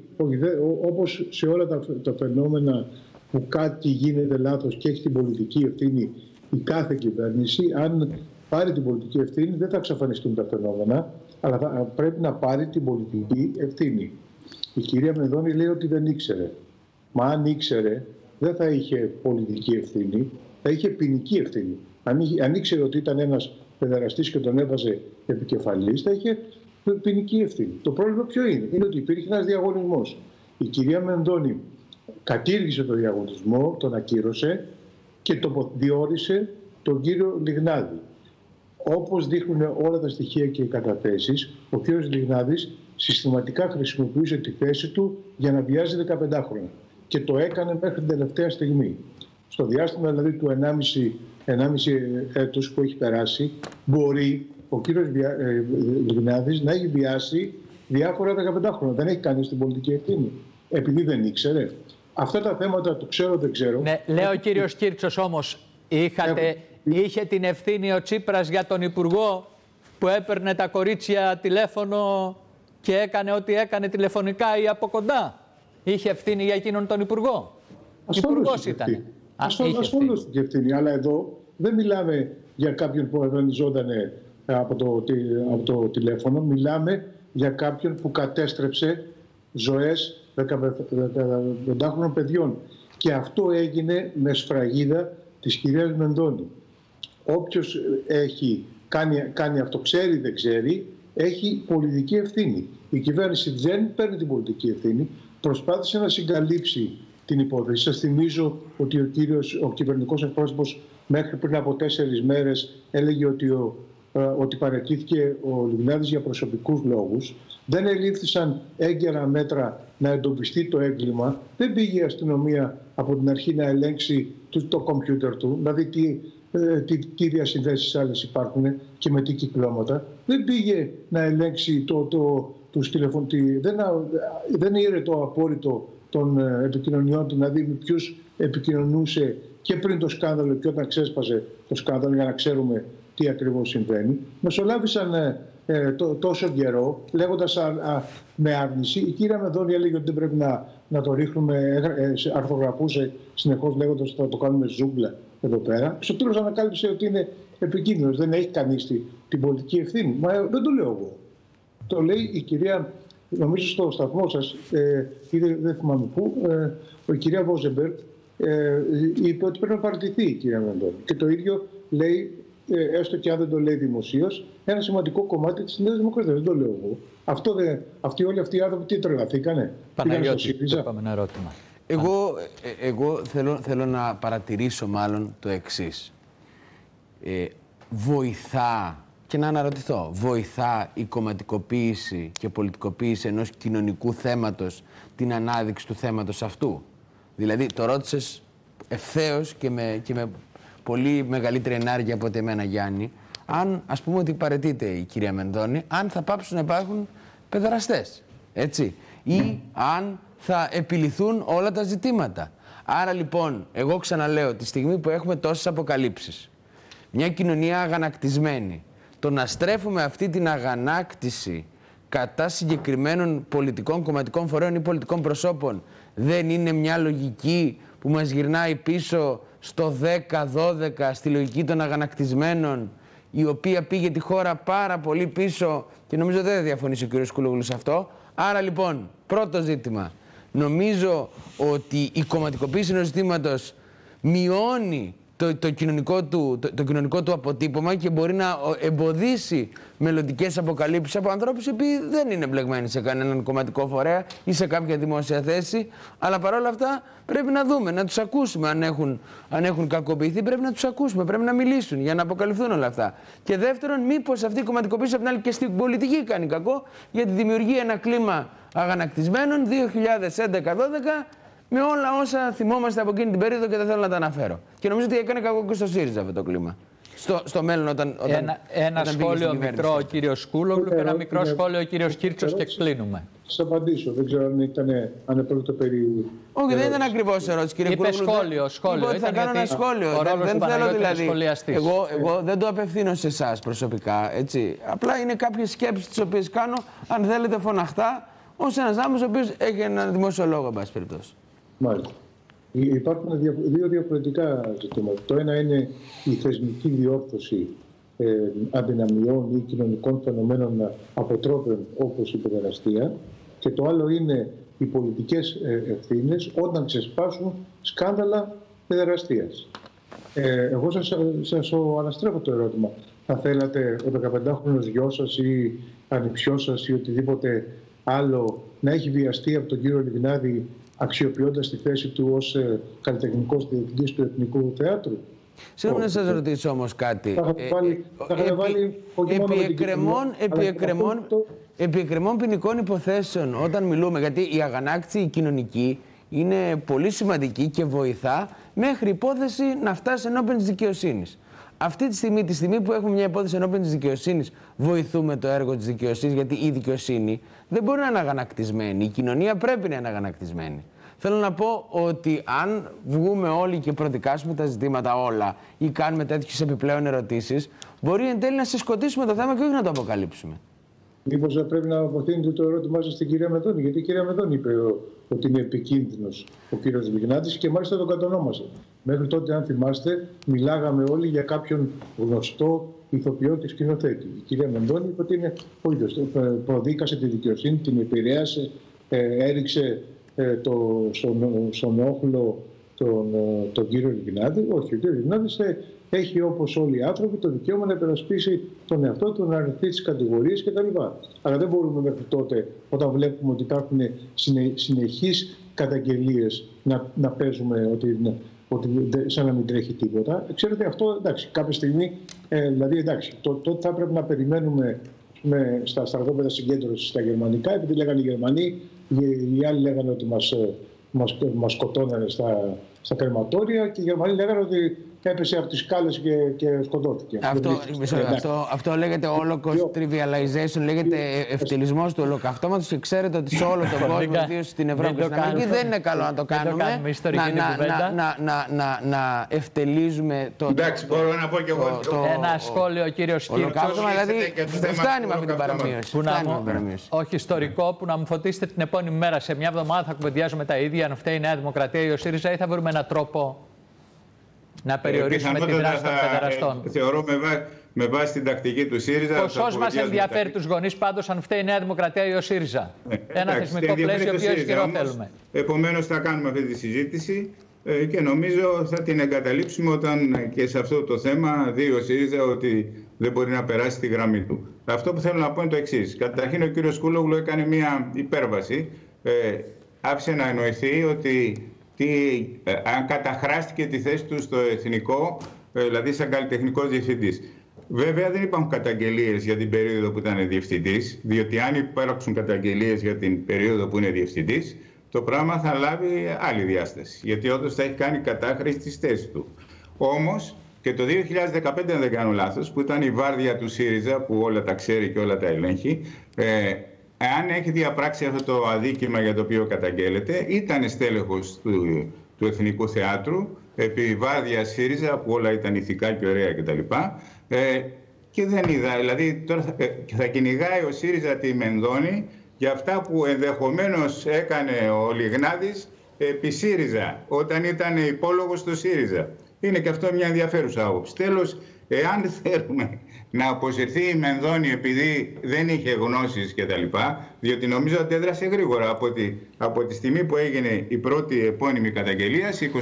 όπως σε όλα τα, τα φαινόμενα που κάτι γίνεται λάθος και έχει την πολιτική ευθύνη η κάθε κυβέρνηση, αν πάρει την πολιτική ευθύνη δεν θα εξαφανιστούν τα φαινόμενα, αλλά θα, πρέπει να πάρει την πολιτική ευθύνη. Η κυρία Μενδώνη λέει ότι δεν ήξερε. Μα αν ήξερε, δεν θα είχε πολιτική ευθύνη, θα είχε ποινική ευθύνη. Αν, αν ήξερε ότι ήταν ένας παιδεραστής και τον έβαζε επικεφαλής, θα είχε ποινική ευθύνη. Το πρόβλημα ποιο είναι, είναι ότι υπήρχε ένας διαγωνισμός. Η κυρία Μενδώνη κατήργησε τον διαγωνισμό, τον ακύρωσε και το διόρισε τον κύριο Λιγνάδη. Όπως δείχνουν όλα τα στοιχεία και οι καταθέσεις, ο κύριος Λιγνάδης συστηματικά χρησιμοποιούσε τη θέση του για να βιάζει 15 χρόνια. Και το έκανε μέχρι την τελευταία στιγμή. Στο διάστημα δηλαδή του 1,5, 1,5 έτους που έχει περάσει, μπορεί ο κύριος ε, Λιγνάδης να έχει βιάσει διάφορα 15 χρόνια. Δεν έχει κάνει στην πολιτική ευθύνη. Επειδή δεν ήξερε. Αυτά τα θέματα το ξέρω, δεν ξέρω. Ναι, λέει ο κύριος Κίρτσο όμως, είχατε, είχε την ευθύνη ο Τσίπρας για τον Υπουργό που έπαιρνε τα κορίτσια τηλέφωνο και έκανε ό,τι έκανε τηλεφωνικά ή από κοντά. Είχε ευθύνη για εκείνον τον Υπουργό. Υπουργός ήταν. Ασφαλώ είχε ευθύνη. Αλλά εδώ δεν μιλάμε για κάποιον που εμφανιζόταν από το, από το τηλέφωνο. Μιλάμε για κάποιον που κατέστρεψε ζωές 15χρονων παιδιών. Και αυτό έγινε με σφραγίδα της κυρίας Μενδώνη. Όποιος έχει κάνει, κάνει αυτό, ξέρει δεν ξέρει, έχει πολιτική ευθύνη. Η κυβέρνηση δεν παίρνει την πολιτική ευθύνη, προσπάθησε να συγκαλύψει την υπόθεση. Σας θυμίζω ότι ο κύριος, ο κυβερνητικός εκπρόσωπος μέχρι πριν από τέσσερις μέρες έλεγε ότι, ο, ε, ότι παρετήθηκε ο Λιγνάδης για προσωπικούς λόγους. Δεν ελήφθησαν έγκαιρα μέτρα να εντοπιστεί το έγκλημα. Δεν πήγε η αστυνομία από την αρχή να ελέγξει το, το κομπιούτερ του, να δει τι, ε, τι, τι διασυνδέσεις άλλες υπάρχουν και με τι κυκλώματα. Δεν πήγε να ελέγξει το, το, τους τηλεφων... δεν, δεν ήρε το απόρριτο των ε, επικοινωνιών του, να δει με ποιους επικοινωνούσε και πριν το σκάνδαλο και όταν ξέσπασε το σκάνδαλο για να ξέρουμε τι ακριβώς συμβαίνει. Μεσολάβησαν ε, ε, τόσο καιρό, λέγοντας με άρνηση. Η κυρία Μεδόνη έλεγε ότι δεν πρέπει να, να το ρίχνουμε, ε, αρθογραφούσε συνεχώς λέγοντας ότι θα το κάνουμε ζούγκλα εδώ πέρα. Στο τέλος ανακάλυψε ότι είναι επικίνδυνος, δεν έχει κανείς την πολιτική ευθύνη. Μα ε, δεν το λέω εγώ. Το λέει η κυρία, νομίζω στο σταθμό σας, ε, δεν θυμάμαι πού, ε, η κυρία Βόζεμπερ ε, είπε ότι πρέπει να παραιτηθεί η κυρία Μεντώνη. Και το ίδιο λέει ε, έστω και αν δεν το λέει δημοσίως, ένα σημαντικό κομμάτι της Νέας Δημοκρατίας. Δεν το λέω εγώ. Αυτό δεν, αυτοί όλοι αυτοί οι άνθρωποι τι τρελαθήκανε; Παναγιώτη, πάμε ένα ερώτημα. Εγώ, ε, εγώ θέλω, θέλω να παρατηρήσω μάλλον το εξής. Ε, βοηθά και να αναρωτηθώ, βοηθά η κομματικοποίηση και πολιτικοποίηση ενός κοινωνικού θέματος την ανάδειξη του θέματος αυτού; Δηλαδή, το ρώτησες ευθέως και με, και με πολύ μεγαλύτερη ενάργεια από ότι εμένα Γιάννη, αν ας πούμε ότι παρετείται η κυρία Μενδώνη, αν θα πάψουν να υπάρχουν παιδεραστές, έτσι, ή αν θα επιληθούν όλα τα ζητήματα. Άρα λοιπόν, εγώ ξαναλέω, τη στιγμή που έχουμε τόσες αποκαλύψεις, μια κοινωνία αγανακτισμένη, το να στρέφουμε αυτή την αγανάκτηση κατά συγκεκριμένων πολιτικών, κομματικών φορέων ή πολιτικών προσώπων δεν είναι μια λογική που μας γυρνάει πίσω στο 10-12 στη λογική των αγανακτισμένων η οποία πήγε τη χώρα πάρα πολύ πίσω και νομίζω δεν θα διαφωνήσει ο κ. Κούλογλου σε αυτό. Άρα λοιπόν, πρώτο ζήτημα. Νομίζω ότι η κομματικοποίηση ενός ζητήματος μειώνει το, το, κοινωνικό του, το, το κοινωνικό του αποτύπωμα και μπορεί να εμποδίσει μελλοντικές αποκαλύψεις από ανθρώπους οι οποίοι δεν είναι μπλεγμένοι σε κανέναν κομματικό φορέα ή σε κάποια δημόσια θέση. Αλλά παρόλα αυτά πρέπει να δούμε, να τους ακούσουμε αν έχουν, αν έχουν κακοποιηθεί. Πρέπει να τους ακούσουμε, πρέπει να μιλήσουν για να αποκαλυφθούν όλα αυτά. Και δεύτερον, μήπως αυτή η κομματικοποίηση απ' την άλλη και στην πολιτική κάνει κακό, γιατί δημιουργεί ένα κλίμα αγανακτισμένων 2011-2012 με όλα όσα θυμόμαστε από εκείνη την περίοδο και δεν θέλω να τα αναφέρω. Και νομίζω ότι έκανε κακό και στο ΣΥΡΙΖΑ αυτό το κλίμα. Στο, στο μέλλον, όταν. όταν ένα ένα όταν σχόλιο μικρό ο κύριος Σκούλογλου και ένα μικρό σχόλιο ο κύριος Κίρτσο και κλείνουμε. Θα απαντήσω. Δεν ξέρω αν ήταν αν περί. Όχι, δεν ήταν ακριβώς ερώτηση, κύριε Είπε σχόλιο. σχόλιο. Λοιπόν, θα κάνω ένα σχόλιο. Δεν, δεν θέλω δηλαδή. Εγώ, εγώ δεν το απευθύνω σε εσάς προσωπικά. Έτσι. Απλά είναι κάποιες σκέψεις τις οποίες κάνω, αν θέλετε, φωναχτά, ως ένας άνθρωπος ο οποίος έχει ένα δημόσιο λόγο, εν πάση περιπτώσει. Μάλιστα. Υπάρχουν δύο διαφορετικά ζητήματα. Το ένα είναι η θεσμική διόρθωση ε, αδυναμιών ή κοινωνικών φαινομένων αποτρόπων όπως η παιδεραστία και το άλλο είναι οι πολιτικές ε, ευθύνες όταν ξεσπάσουν σκάνδαλα παιδεραστίας. Ε, εγώ σας, σας αναστρέφω το ερώτημα. Θα θέλατε ο 15χρονος γιος σας ή ανιψιός σας ή οτιδήποτε άλλο να έχει βιαστεί από τον κύριο Λιγνάδη αξιοποιώντας τη θέση του ως ε, καλλιτεχνικός διευθυντή του Εθνικού Θεάτρου. Συγγνώμη να σας ρωτήσω όμως κάτι. Θα είχατε βάλει επί εκκρεμών ποινικών υποθέσεων, όταν μιλούμε, γιατί η αγανάκτηση κοινωνική είναι πολύ σημαντική και βοηθά μέχρι υπόθεση να φτάσει ενώπιον της δικαιοσύνης. Αυτή τη στιγμή, τη στιγμή που έχουμε μια υπόθεση ενώπιον της δικαιοσύνης, βοηθούμε το έργο της δικαιοσύνης, γιατί η δικαιοσύνη δεν μπορεί να είναι αγανακτισμένη. Η κοινωνία πρέπει να είναι αγανακτισμένη. Θέλω να πω ότι αν βγούμε όλοι και προδικάσουμε τα ζητήματα όλα ή κάνουμε τέτοιες επιπλέον ερωτήσεις, μπορεί εν τέλει να συσκοτήσουμε το θέμα και όχι να το αποκαλύψουμε. Μήπως θα πρέπει να αποθύνετε το ερώτημά σας στην κυρία Μεδόνη, γιατί η κυρία Μεδόνη είπε ότι είναι επικίνδυνος ο κύριος Λιγνάτη και μάλιστα το κατονόμασε. Μέχρι τότε, αν θυμάστε, μιλάγαμε όλοι για κάποιον γνωστό ηθοποιό και σκηνοθέτη. Η κυρία Μεντώνη είπε ότι είναι ο ίδιος. Προδίκασε τη δικαιοσύνη, την επηρέασε, ε, έριξε ε, το, στον, στον όχλο τον, ε, τον κύριο Λιγνάδη. Όχι, ο κύριος Λιγνάδης έχει όπως όλοι οι άνθρωποι το δικαίωμα να υπερασπίσει τον εαυτό του, να αρνηθεί τις κατηγορίες κτλ. Αλλά δεν μπορούμε μέχρι τότε, όταν βλέπουμε ότι υπάρχουν συνεχείς καταγγελίες, να, να παίζουμε ότι ότι σαν να μην τρέχει τίποτα. Ξέρετε, αυτό εντάξει, κάποια στιγμή, ε, δηλαδή εντάξει, τότε θα πρέπει να περιμένουμε με, στα στρατόπεδα συγκέντρωσης στα γερμανικά, επειδή λέγανε οι Γερμανοί, οι, άλλοι λέγανε ότι μας ε, μας, μας σκοτώνανε στα, στα κρεματόρια και οι Γερμανοί λέγανε ότι έπεσε από τις σκάλες και, και σκοτώθηκε. Αυτό, αυτό, αυτό λέγεται Holocaust trivialization, λέγεται ευτελισμός του ολοκαυτώματο και ξέρετε ότι σε όλο τον κόσμο, ιδίως στην Ευρώπη και στην Αμερική, δεν είναι καλό να το κάνουμε. Να, να, ευτελίζουμε το. Εντάξει, μπορώ να πω και εγώ. Ένα σχόλιο, κύριο Σκύρτσο. Δηλαδή, φτάνει με αυτή την παρομοίωση. Όχι ιστορικό, που να μου φωτίσετε την επόμενη μέρα σε μια εβδομάδα θα κουβεντιάζουμε τα ίδια, αν φταίει η Νέα Δημοκρατία ή ο ΣΥΡΙΖΑ, ή θα βρούμε έναν τρόπο να περιορίσουμε ε, τη δράση των παιδεραστών. Θεωρώ με, βά, με βάση την τακτική του ΣΥΡΙΖΑ. Ποσό μα ενδιαφέρει τους γονείς πάντως αν φταίει η Νέα Δημοκρατία ή ο ΣΥΡΙΖΑ. Ε, Ένα θεσμικό πλαίσιο πιο ισχυρό θέλουμε. Επομένως θα κάνουμε αυτή τη συζήτηση ε, και νομίζω θα την εγκαταλείψουμε όταν και σε αυτό το θέμα δει ο ΣΥΡΙΖΑ ότι δεν μπορεί να περάσει τη γραμμή του. Αυτό που θέλω να πω είναι το εξής. Καταρχήν ο κύριος Κούλογλου έκανε μια υπέρβαση. Ε, άφησε να εννοηθεί ότι τι, ε, αν καταχράστηκε τη θέση του στο εθνικό, ε, δηλαδή σαν καλλιτεχνικός διευθυντής. Βέβαια δεν υπάρχουν καταγγελίες για την περίοδο που ήταν διευθυντής, διότι αν υπάρξουν καταγγελίες για την περίοδο που είναι διευθυντής, το πράγμα θα λάβει άλλη διάσταση. Γιατί όντως θα έχει κάνει κατάχρηση τη θέση του. Όμως και το 2015, αν δεν κάνω λάθος, που ήταν η βάρδια του ΣΥΡΙΖΑ, που όλα τα ξέρει και όλα τα ελέγχει, ε, Εάν έχει διαπράξει αυτό το αδίκημα για το οποίο καταγγέλλεται, ήταν στέλεχος του, του Εθνικού Θεάτρου, επί βάδια ΣΥΡΙΖΑ, που όλα ήταν ηθικά και ωραία κτλ. Ε, και δεν είδα, δηλαδή τώρα θα, ε, θα κυνηγάει ο ΣΥΡΙΖΑ τη Μενδώνη για αυτά που ενδεχομένως έκανε ο Λιγνάδης επί ΣΥΡΙΖΑ, όταν ήταν υπόλογος στο ΣΥΡΙΖΑ. Είναι και αυτό μια ενδιαφέρουσα άποψη. Τέλος, εάν θέλουμε να αποσυρθεί η Μενδώνη επειδή δεν είχε γνώσεις κτλ. Διότι νομίζω ότι έδρασε γρήγορα από τη, από τη στιγμή που έγινε η πρώτη επώνυμη καταγγελία, σε 24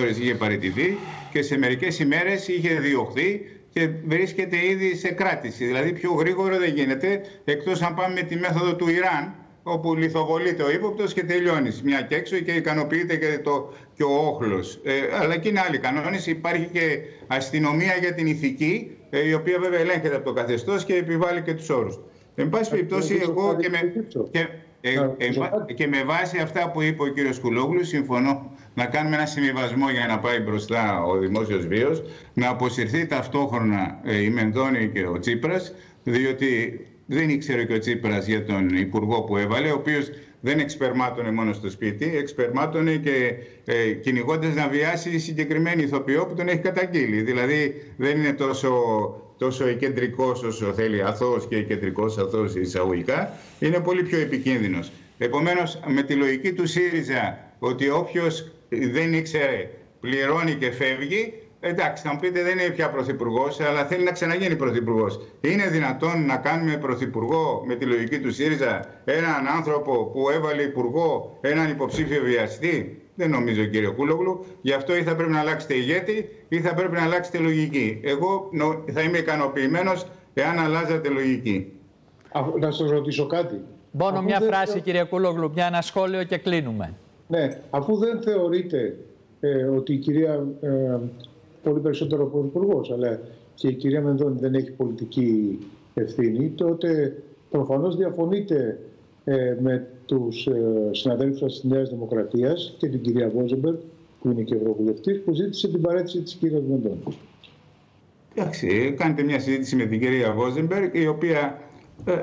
ώρες είχε παραιτηθεί και σε μερικές ημέρες είχε διωχθεί και βρίσκεται ήδη σε κράτηση. Δηλαδή πιο γρήγορα δεν γίνεται, εκτός αν πάμε με τη μέθοδο του Ιράν, όπου λιθοβολείται ο ύποπτος και τελειώνει μια και έξω και ικανοποιείται και, το, και ο όχλος. Ε, αλλά και είναι άλλοι κανόνες. Υπάρχει και αστυνομία για την ηθική, ε, η οποία βέβαια ελέγχεται από το καθεστώς και επιβάλλει και τους όρους. Εν πάση περιπτώσει, εγώ και με, και, ε, και με βάση αυτά που είπε ο κύριος Κουλόγλου, συμφωνώ να κάνουμε ένα συμβιβασμό για να πάει μπροστά ο δημόσιος βίος, να αποσυρθεί ταυτόχρονα η Μενδώνη και ο Τσίπρας, διότι δεν ήξερε και ο Τσίπρας για τον υπουργό που έβαλε, ο οποίος δεν εξπερμάτωνε μόνο στο σπίτι, εξπερμάτωνε και ε, κυνηγώντας να βιάσει συγκεκριμένη ηθοποιό που τον έχει καταγγείλει. Δηλαδή δεν είναι τόσο, τόσο κεντρικός όσο θέλει, αθώος και κεντρικός αθώος εισαγωγικά, είναι πολύ πιο επικίνδυνος. Επομένως, με τη λογική του ΣΥΡΙΖΑ ότι όποιος δεν ήξερε πληρώνει και φεύγει, Εντάξει, θα μου πείτε δεν είναι πια πρωθυπουργός, αλλά θέλει να ξαναγίνει πρωθυπουργός. Είναι δυνατόν να κάνουμε πρωθυπουργό με τη λογική του ΣΥΡΙΖΑ; Έναν άνθρωπο που έβαλε υπουργό έναν υποψήφιο βιαστή; Δεν νομίζω κύριε Κούλογλου. Γι' αυτό ή θα πρέπει να αλλάξετε ηγέτη ή θα πρέπει να αλλάξετε λογική. Εγώ θα είμαι ικανοποιημένος εάν αλλάζατε λογική. Να σας ρωτήσω κάτι. Μόνο μια φράση, κύριε Κούλογλου, μια ένα σχόλιο και κλείνουμε. Ναι, αφού δεν θεωρείτε ε, ότι η κυρία ε, πολύ περισσότερο από ο Υπουργός, αλλά και η κυρία Μενδώνη δεν έχει πολιτική ευθύνη, τότε προφανώς διαφωνείτε ε, με τους ε, συναδέλφους της Νέας Δημοκρατίας και την κυρία Βόζεμπερ, που είναι και ευρωβουλευτής, που ζήτησε την παρέτηση της κυρίας Μενδώνης. Εντάξει, κάνετε μια συζήτηση με την κυρία Βόζεμπερ, η οποία ε,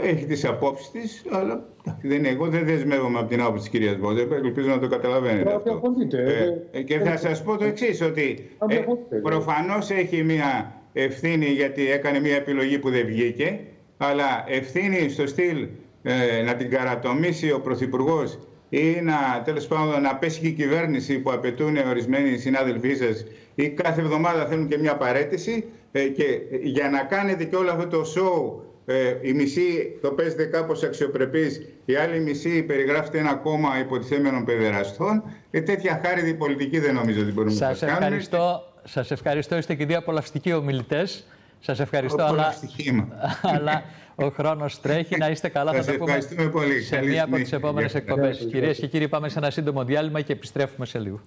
έχει τις απόψεις της, αλλά δεν, εγώ δεν δεσμεύομαι από την άποψη της κυρίας Βόζεμπερ, ελπίζω να το καταλαβαίνετε. αυτό. Ε, ε, και θα σας πω το εξής, ότι ε, προφανώς έχει μια ευθύνη γιατί έκανε μια επιλογή που δεν βγήκε, αλλά ευθύνη στο στυλ ε, να την καρατομήσει ο Πρωθυπουργός ή να, τέλος πάντων, να πέσει και η κυβέρνηση που απαιτούν ορισμένοι συνάδελφοί σας ή κάθε εβδομάδα θέλουν και μια παρέτηση ε, και για να κάνετε και όλο αυτό το show ε, η μισή το παίζετε κάπως αξιοπρεπής, η άλλη μισή περιγράφεται ένα κόμμα υποτιθέμενων παιδεραστών. Ε, τέτοια χάρη πολιτική δεν νομίζω ότι μπορούμε σας να κάνουμε. Ευχαριστώ, σας ευχαριστώ, είστε και δύο απολαυστικοί ομιλητές. Σας ευχαριστώ, αλλά, αλλά ο χρόνος τρέχει. Να είστε καλά, θα το πούμε πολύ. σε μία από τις επόμενες εκπομπές. Κυρίες και κύριοι, πάμε σε ένα σύντομο διάλειμμα και επιστρέφουμε σε λίγο.